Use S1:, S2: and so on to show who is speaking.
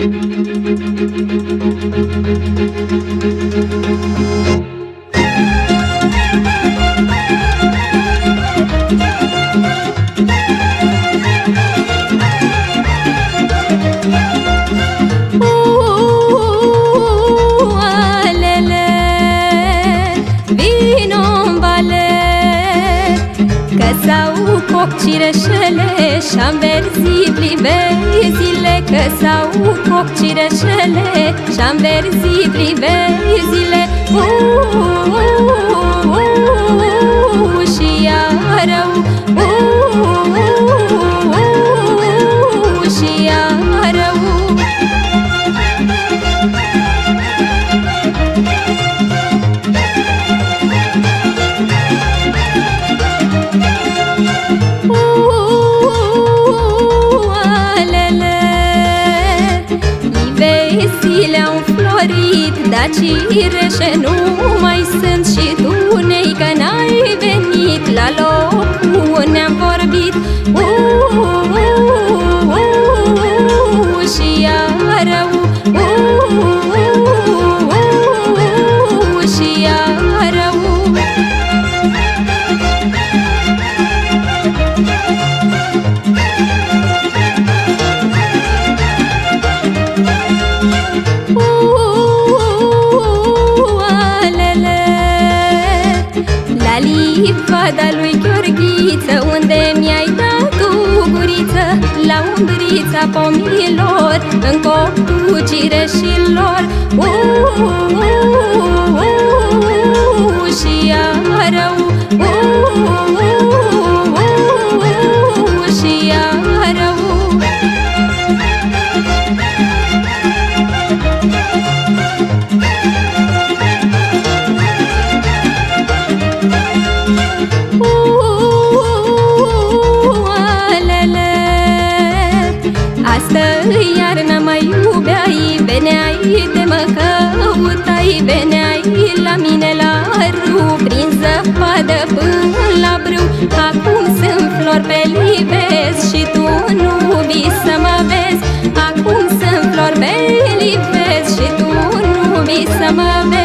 S1: foc cireșele Și-am verzit livezile Că s-au foc cireșele Și-am verzit livezile Și au florit, dar cireșe nu mai sunt Și tu, nei, că n-ai Livada lui Gheorghiță Unde mi-ai dat tu guriță La umbrița pomilor În copul cireșilor uh, uh, uh, uh, Iarna mai iubeai, veneai de mă căutai Veneai la mine la ru, prin zăpadă până la brâu. Acum sunt flori pe livezi și tu nu vii să mă vezi. Acum sunt flori pe livezi și tu nu vii să mă vezi.